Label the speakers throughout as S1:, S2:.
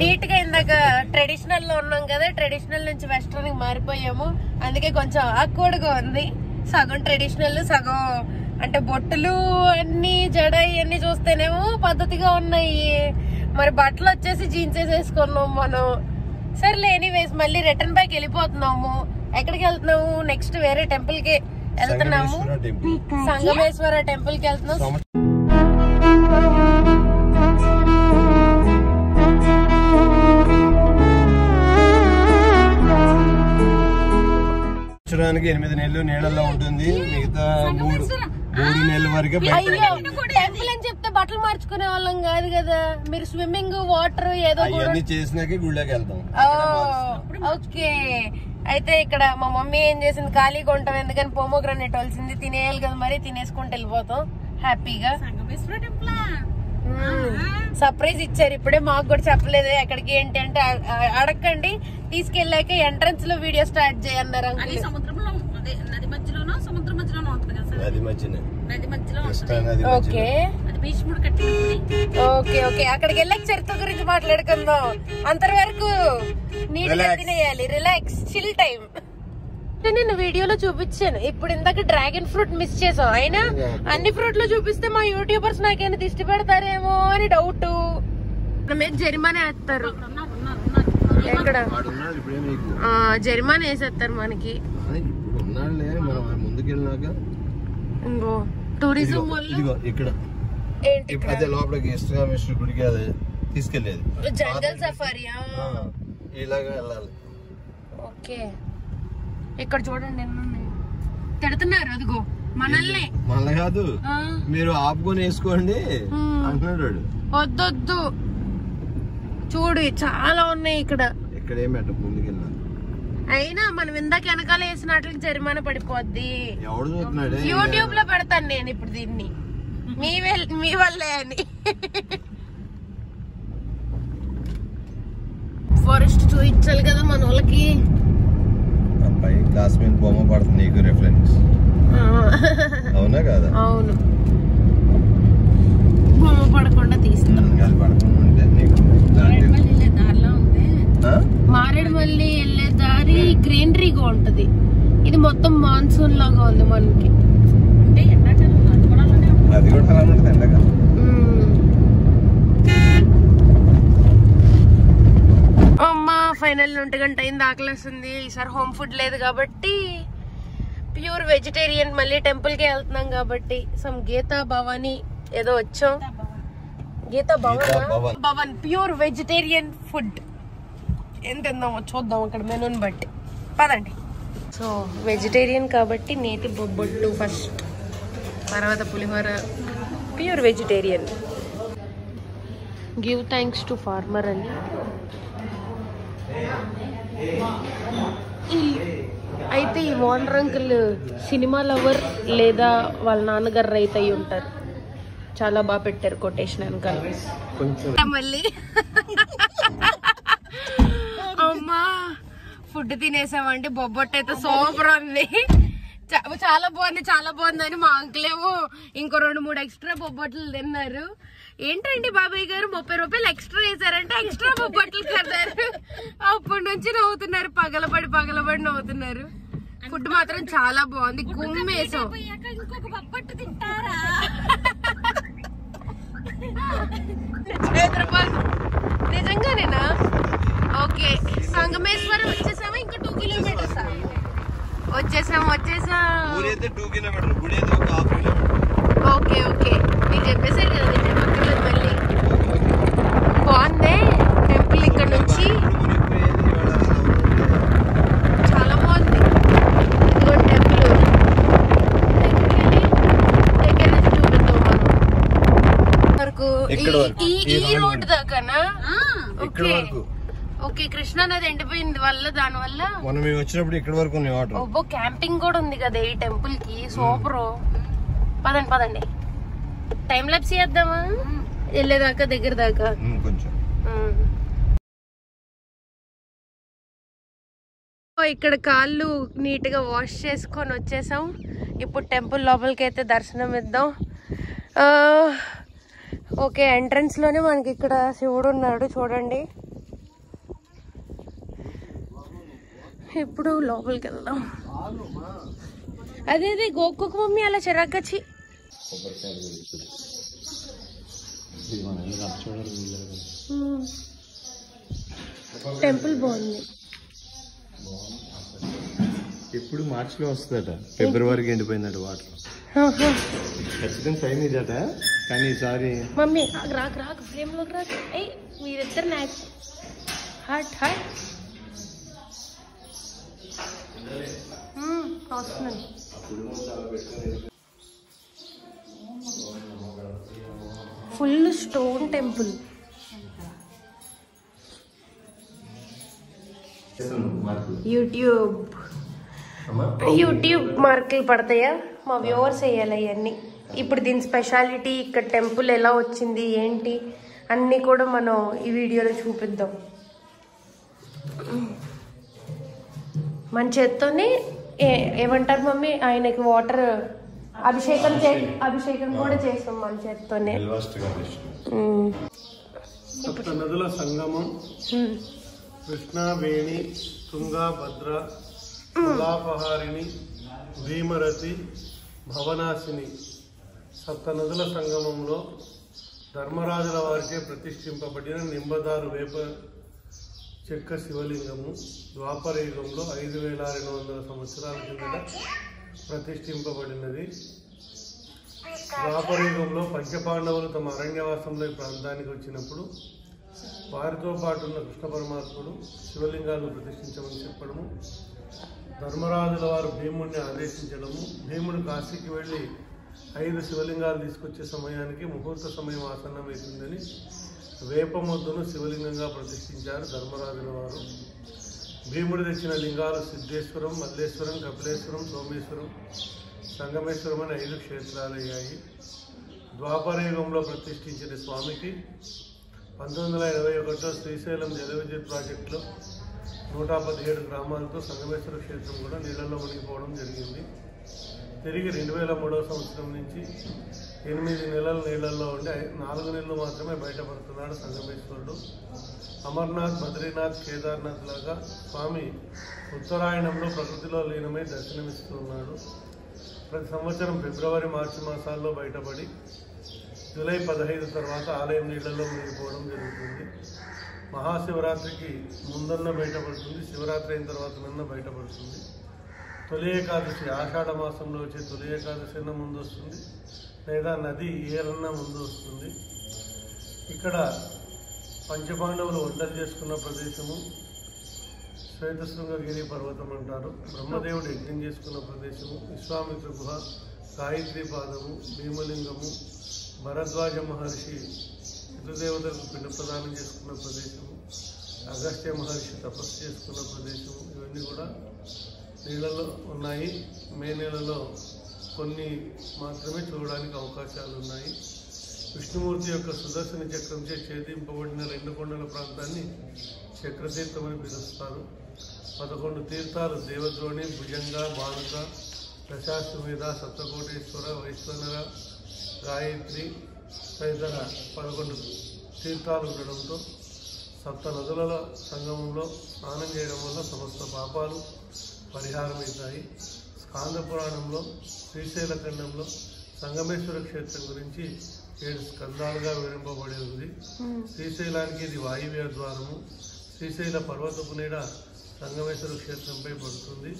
S1: నీట్గా ఇందాక ట్రెడిషనల్లో ఉన్నాం కదా ట్రెడిషనల్ నుంచి వెస్ట్రన్ మారిపోయాము. అందుకే కొంచెం awkward గా ఉంది. సగం ట్రెడిషనల్ సగం అంటే బొట్టులు అన్ని జడ ఇవన్నీ చూస్తేనేమో పద్ధతిగా ఉన్నాయి. మరి బట్టలు వచ్చేసి జీన్స్ వేసేసుకున్నాం మనం. సర్లే ఎనీవేస్ మళ్ళీ రిటర్న్ బ్యాక్ వెళ్ళిపోతున్నాము. ఎక్కడికి వెళ్తున్నాము నెక్స్ట్ వేరే టెంపుల్కి వెళ్తున్నాము.
S2: సంగమేశ్వర టెంపుల్
S1: సంగమేశ్వర టెంపుల్కి వెళ్తున్నాం.
S2: సంవత్సరానికి ఎనిమిది నెలలు నీళ్ళల్లో ఉంటుంది. మిగతా మూడు మూడు నెలల వరకే బయట
S1: అయ్యో టెంపుల్ అని చెప్తే బట్టలు మార్చుకునే వాళ్ళం కాదు కదా. మీరు స్విమ్మింగ్ వాటర్ ఏదో
S2: అవన్నీ చేసినాకే గుళ్ళోకి వెళ్తాం.
S1: ఓకే. అయితే ఇక్కడ మా మమ్మీ ఏం చేసింది? ఖాళీగా ఉంటాం ఎందుకని పోమోగ్రానేట్ వలిసింది తినేయాలి కదా మరి తినేసుకుంటూ వెళ్ళిపోతాం. హ్యాపీగా. సర్ప్రైజ్ ఇచ్చారు. ఇప్పుడే మాకు కూడా చెప్పలేదు. ఎక్కడికి ఏంటి అంటే అడగండి తీసుకెళ్ళాక ఎంట్రన్స్లో వీడియో స్టార్ట్ చేయన్నారు అంకుల్.
S3: నది మధ్యలోనో సముద్రం మధ్యలోనో ఉంటుంది కదా సార్?
S2: నది మధ్యనే.
S3: నది మధ్యలో ఉంటుంది.
S1: ఓకే.
S3: అది భీష్ముడు కట్టిన గుడి
S1: ఓకే ఓకే. అక్కడికి వెళ్ళాక చరిత్ర గురించి మాట్లాడుకుందాం. అంతవరకు నీట్గా
S2: Relax.
S1: తినేయాలి రిలాక్స్ చిల్ టైం నేను వీడియోలో చూపించాను. ఇప్పుడు ఇందాక డ్రాగన్ ఫ్రూట్ మిస్ చేసాం అయినా అన్ని ఫ్రూట్లు చూపిస్తే మా యూట్యూబర్స్ నాకేమైనా దిష్టి పెడతారేమో అని డౌట్ మీద జరిమానా వేస్తారు. ఎక్కడ? జరిమానా వేసేస్తారు మనకి
S2: మనం
S1: ఇంకో టూరిజం
S2: ఇదిగో ఇక్కడ. అదే లోపలికి ఇష్టంగా మిస్టర్ గుడికి అదే తీసుకెళ్ళేది
S1: జంగల్ సఫారియా
S2: ఇలాగా వెళ్ళాలి.
S1: ఓకే. ఇక్కడ చూడండి ఎన్ని ఉన్నాయి తిడుతున్నారు అదిగో మనల్ని.
S2: మళ్ళీ కాదు. మీరు ఆపుకొని వేసుకోండి. అంటున్నాడు.
S1: వద్దొద్దు. చూడు చాలా ఉన్నాయి ఇక్కడ.
S2: ఇక్కడ ఏం పెట్ట ముందుకెళ్ళాలి
S1: అయినా మనం ఇందాక వెనకాల వేసిన వాటికి జరిమానా పడిపోద్ది. యూట్యూబ్లో పెడతాను నేను ఇప్పుడు దీన్ని. మీ మీ వల్లే అని. ఫారెస్ట్ చూపించాలి కదా మన వాళ్ళకి.
S2: అబ్బాయి క్లాస్ మీద బొమ్మ పడుతుంది నీకు రిఫరెన్స్
S1: ఆ,
S2: అవునా కాదా?
S1: అవును. బొమ్మ పడకుండా తీస్తాం.
S2: పడకుండా ఉంటే నీకు దాంట్లో-
S3: మళ్ళీ వెళ్ళే దారిలో ఉంది
S2: ఆ?
S1: మారేడుమల్లి వెళ్ళే దారి గ్రీనరీగా ఉంటది. ఇది మొత్తం మాన్సూన్ లాగా ఉంది మనకి.
S3: అంటే ఉంటుంది
S2: అది కూడా అలా ఉంటుంది ఎండగా
S1: అమ్మా ఫైనల్ ఒంటి గంట అయింది ఆకలేస్తుంది. ఈసారి హోమ్ ఫుడ్ లేదు కాబట్టి ప్యూర్ వెజిటేరియన్ మళ్ళీ టెంపుల్కి వెళ్తున్నాం కాబట్టి సమ్ గీతా భవాని ఏదో వచ్చాం. Geetha Bhavan.
S2: Geetha Bhavan.
S1: Bhavan pure vegetarian food. ఏం తిందామో చూద్దాం అక్కడ మెనూని బట్టి. పదండి. సో వెజిటేరియన్ కాబట్టి నేతి బొబ్బొట్టు ఫస్ట్ తర్వాత పులిహోర. Pure vegetarian give thanks to farmer అని. అయితే ఈ ఓనర్ అంకుల్ సినిమా లవర్ లేదా వాళ్ళ నాన్నగారు రైతు అయి ఉంటారు. చాలా బాగా పెట్టారు కొటేషన్ వెనకాల
S2: కొంచెం.
S1: మళ్ళీ. అమ్మా ఫుడ్ తినేసామంటే బొబ్బొట్టు అయితే సూపర్ ఉంది. చాలా బాగుంది చాలా బాగుంది అని మా అంకుల్ ఏమో ఇంకో రెండు మూడు ఎక్స్ట్రా బొబ్బట్లు తిన్నారు. ఏంటండి బాబాయ్ గారు ముప్పై రూపాయలు ఎక్స్ట్రా వేసారంటే ఎక్స్ట్రా బొబ్బట్లు కన్నారు అప్పటి నుంచి నవ్వుతున్నారు పగలబడి పగలబడి నవ్వుతున్నారు. ఫుడ్ మాత్రం చాలా బాగుంది గుమ్మేసాం నిజంగానేనా? ఓకే. సంగమేశ్వరం వచ్చేసామా? ఇంకా టూ కిలోమీటర్స్ వచ్చేసాం వచ్చేసాం.
S2: ఊరైతే టూ కిలోమీటర్ గుడి అయితే ఒక హాఫ్ కిలోమీటర్
S1: ఓకే ఓకే. మీరు చెప్పేశారు కదా నేను చెప్పక్కర్లేదు మళ్ళీ. బాగుందే టెంపుల్ ఇక్కడ నుంచి. చాలా బాగుంది టెంపుల్ దగ్గర నుంచి చూపిద్దాం మనం వరకు ఈ-
S2: వరకు.
S1: ఈ
S2: ఈ
S1: ఈ
S2: round
S1: రోడ్ దాకానా? ఓకే.
S2: వరకు?
S1: ఓకే కృష్ణా నది ఎండిపోయింది వల్ల దాని వల్ల
S2: మేము వచ్చినప్పుడు ఇక్కడ వరకు ఉన్నాయి వాటర్.
S1: ఒబ్బో క్యాంపింగ్ కూడా ఉంది కదా ఈ టెంపుల్కి. సూపర్ పదండి పదండి. టైం లాప్స్ చేద్దామా? వెళ్ళేదాకా దగ్గర దాకా.
S2: కొంచెం.
S1: ఇక్కడ కాళ్ళు నీట్గా వాష్ చేసుకొని వచ్చేసాం. ఇప్పుడు టెంపుల్ లోపలికి అయితే దర్శనం ఇద్దాం. ఆ, ఓకే ఎంట్రన్స్లోనే మనకి ఇక్కడ శివుడు ఉన్నాడు చూడండి. ఇప్పుడు లోపలికి వెళ్దాం. అదే అదే గోకుకు మమ్మీ అలా చిరాకచ్చి టెంపుల్ బాగుంది.
S2: ఇప్పుడు మార్చ్లో వస్తుందట. ఫిబ్రవరికి ఎండిపోయిందట వాటర్. ఖచ్చితంగా టైం ఇదట. కానీ ఈసారి
S1: మమ్మీ రాకు రాకు ఫ్రేమ్లోకి రాకు మీరిద్దరు నాకు హాట్ హాట్. మ్మ్, వస్తున్నాను full stone temple. YouTube. YouTube మార్కులు పడతాయా? మా వ్యూవర్స్ వేయాలి అవన్నీ. ఇప్పుడు దీని స్పెషాలిటీ ఇక్కడ టెంపుల్ ఎలా వచ్చింది ఏంటి అన్నీ కూడా మనం ఈ వీడియోలో చూపిద్దాం. మన చేత్తోనే ఏ- ఏమంటారు మమ్మీ? ఆయనకి వాటర్ అభిషేకం చే అభిషేకం. కూడా చేస్తాం మన చేత్తోనే.
S4: నదుల సంగమం. కృష్ణా వేణి తుంగా భద్ర కులాపహారిణి భీమరతి భవనాశిని సప్త నదుల సంగమంలో ధర్మరాజుల వారిచే ప్రతిష్ఠింపబడిన నింబదారు వేప చెక్క శివలింగము ద్వాపర యుగంలో ఐదు వేల రెండు వందల సంవత్సరాల కిందట ప్రతిష్ఠింపబడినది. ద్వాపర యుగంలో పంచపాండవులు తమ అరణ్యవాసంలో ఈ ప్రాంతానికి వచ్చినప్పుడు వారితో పాటు ఉన్న కృష్ణ పరమాత్ముడు శివలింగాలను ప్రతిష్ఠించమని చెప్పడము ధర్మరాజుల వారు భీముడిని ఆదేశించడము భీముడు కాశీకి వెళ్ళి ఐదు శివలింగాలు తీసుకొచ్చే సమయానికి ముహూర్త సమయం ఆసన్నమవుతుందని వేపమొద్దును శివలింగంగా ప్రతిష్ఠించారు ధర్మరాజుల వారు. భీముడు తెచ్చిన లింగాలు సిద్ధేశ్వరం మల్లేశ్వరం కపిలేశ్వరం సోమేశ్వరం సంగమేశ్వరం అనే ఐదు క్షేత్రాలయ్యాయి. అయ్యాయి యుగంలో ప్రతిష్ఠించిన స్వామికి పంతొమ్మిది వందల ఇరవై ఒకటిలో శ్రీశైలం జలవిద్యుత్ ప్రాజెక్టులో నూట పదిహేడు గ్రామాలతో సంగమేశ్వర క్షేత్రం కూడా నీళ్ళల్లో మునిగిపోవడం జరిగింది. తిరిగి రెండు వేల మూడవ సంవత్సరం నుంచి ఎనిమిది నెలల నీళ్ళల్లో ఉండి నాలుగు నెలలు మాత్రమే బయటపడుతున్నాడు సంగమేశ్వరుడు. అమర్నాథ్ బద్రీనాథ్ కేదార్నాథ్ లాగా స్వామి ఉత్తరాయణంలో ప్రకృతిలో లీనమై దర్శనమిస్తున్నాడు. ప్రతి సంవత్సరం ఫిబ్రవరి మార్చి మాసాల్లో బయటపడి జూలై పదహైదు తర్వాత ఆలయం నీళ్ళలో మునిగిపోవడం జరుగుతుంది. మహాశివరాత్రికి ముందన్న బయటపడుతుంది శివరాత్రి అయిన తర్వాత నిన్న బయటపడుతుంది. తొలి ఏకాదశి ఆషాఢ మాసంలో వచ్చే తొలి ఏకాదశి అన్న ముందు వస్తుంది లేదా నది ఏరన్న ముందు వస్తుంది. ఇక్కడ పంచపాండవులు వడ్డలు చేసుకున్న ప్రదేశము శ్వేతశృంగగిరి పర్వతం అంటారు. బ్రహ్మదేవుడు యజ్ఞం చేసుకున్న ప్రదేశము విశ్వామిత్ర గుహ గాయత్రి పాదము భీమలింగము భరద్వాజ మహర్షి పితృదేవతలకు పిండ ప్రదానం చేసుకున్న ప్రదేశము అగస్త్య మహర్షి తపస్సు చేసుకున్న ప్రదేశము ఇవన్నీ కూడా నీళ్ళలో ఉన్నాయి. మే నెలలో కొన్ని మాత్రమే చూడడానికి అవకాశాలు ఉన్నాయి విష్ణుమూర్తి యొక్క సుదర్శన చక్రంచే ఛేదింపబడిన రెండు కొండల ప్రాంతాన్ని చక్రతీర్థమని పిలుస్తారు. పదకొండు తీర్థాలు దేవద్రోణి భుజంగ బాణుక దశాశ్వమేధ సప్తకోటేశ్వర వైశ్వనర గాయత్రి తదితర పదకొండు తీర్థాలు ఉండడంతో సప్త నదుల సంగమంలో స్నానం చేయడం వల్ల సమస్త పాపాలు పరిహారమవుతాయి. స్కాంద పురాణంలో శ్రీశైల ఖండంలో సంగమేశ్వర క్షేత్రం గురించి ఏడు స్కందాలుగా వివరింపబడి ఉంది. శ్రీశైలానికి ఇది వాయువ్య ద్వారము. శ్రీశైల పర్వతపు నీడ సంగమేశ్వర క్షేత్రంపై పడుతుంది.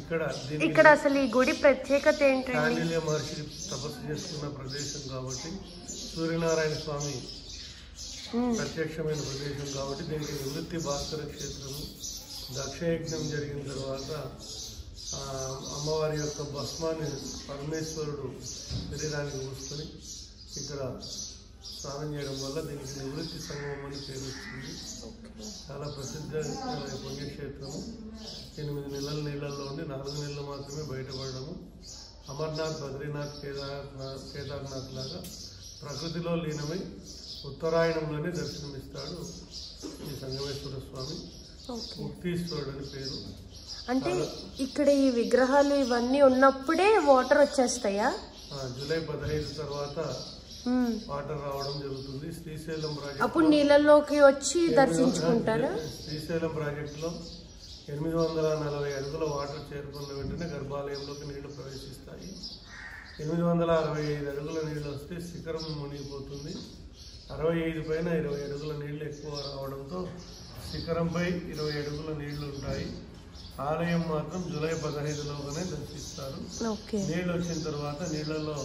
S4: ఇక్కడ
S1: ఇక్కడ అసలు ఈ గుడి ప్రత్యేకత
S4: కాండిల్య మహర్షి తపస్సు చేసుకున్న ప్రదేశం కాబట్టి సూర్యనారాయణ స్వామి. ప్రత్యక్షమైన ప్రదేశం కాబట్టి దీనికి నివృత్తి భాస్కర క్షేత్రము. దక్షయజ్ఞం జరిగిన తర్వాత అమ్మవారి యొక్క భస్మాన్ని పరమేశ్వరుడు శరీరానికి పూసుకొని ఇక్కడ స్నానం చేయడం వల్ల దీనికి నివృత్తి సంగమం అని పేరు వచ్చింది. చాలా ప్రసిద్ధ పుణ్యక్షేత్రము. ఎనిమిది నెలల నీళ్ళల్లో ఉండి నాలుగు నెలలు మాత్రమే బయటపడము అమర్నాథ్ బద్రీనాథ్ కేదార్నాథ్ కేదార్నాథ్ లాగా ప్రకృతిలో లీనమై ఉత్తరాయణంలోనే దర్శనమిస్తాడు ఈ సంగమేశ్వర స్వామి. ముక్తీశ్వరుడు అని పేరు.
S1: అంటే ఇక్కడ ఈ విగ్రహాలు ఇవన్నీ ఉన్నప్పుడే వాటర్ వచ్చేస్తాయా?
S4: జూలై పదహైదు తర్వాత. వాటర్ రావడం జరుగుతుంది. శ్రీశైలం ప్రాజెక్ట్
S1: అప్పుడు నీళ్ళలోకి వచ్చి దర్శించుకుంటారా?
S4: శ్రీశైలం ప్రాజెక్టులో ఎనిమిది వందల నలభై అడుగుల వాటర్ చేరుకున్న వెంటనే గర్భాలయంలోకి నీళ్ళు ప్రవేశిస్తాయి. ఎనిమిది వందల అరవై ఐదు అడుగుల నీళ్ళు వస్తే శిఖరం మునిగిపోతుంది. అరవై ఐదు పైన ఇరవై అడుగుల నీళ్ళు ఎక్కువ రావడంతో శిఖరంపై ఇరవై అడుగుల నీళ్ళు ఉంటాయి. ఆలయం మాత్రం జూలై పదహైదులోగానే దర్శిస్తారు. నీళ్ళు వచ్చిన తర్వాత నీళ్ళలో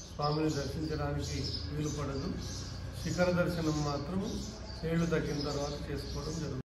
S4: స్వామిని దర్శించడానికి వీలు పడదు శిఖర దర్శనం మాత్రం నీళ్ళు తగ్గిన తర్వాత చేసుకోవడం జరుగుతుంది.